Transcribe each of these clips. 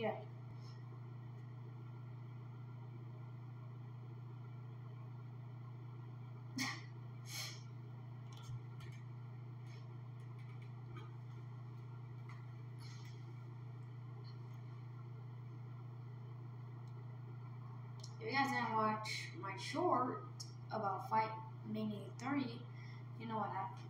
If you guys didn't watch my short about Fight Mania 3, you know what happened.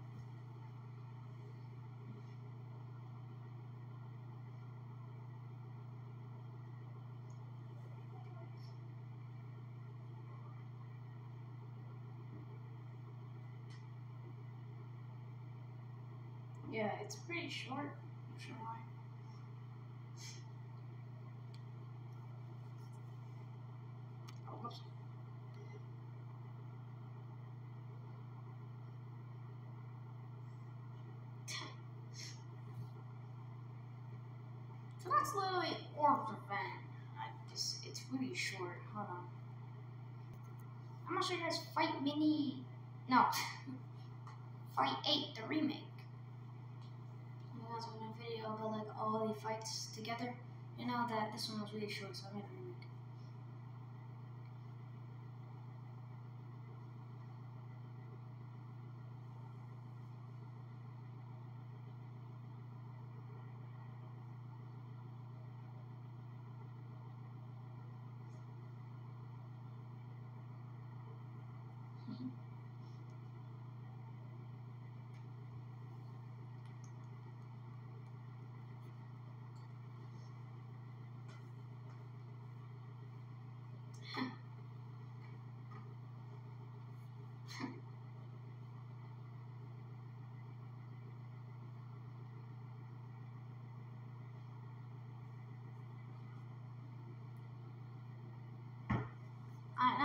Yeah, it's pretty short. Not sure why. Oh. So that's literally Orc Revenge. I just, it's really short. Hold on. I'm gonna show you guys Fight Mini. No. Fight 8, the remake. Guys want a video about like all the fights together. You know that this one was really short, so I made a remake. Alright,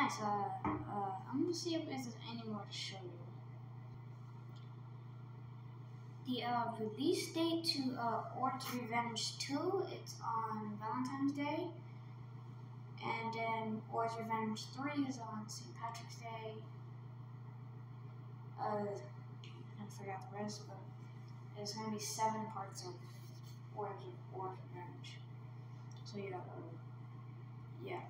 Uh, uh, I'm gonna see if there's any more to show you. The uh, release date to uh, Orc Revenge 2, it's on Valentine's Day. And then Orc Revenge 3 is on St. Patrick's Day. Uh, I forgot the rest, but there's gonna be seven parts of Orc, Orc Revenge. So yeah, uh, yeah.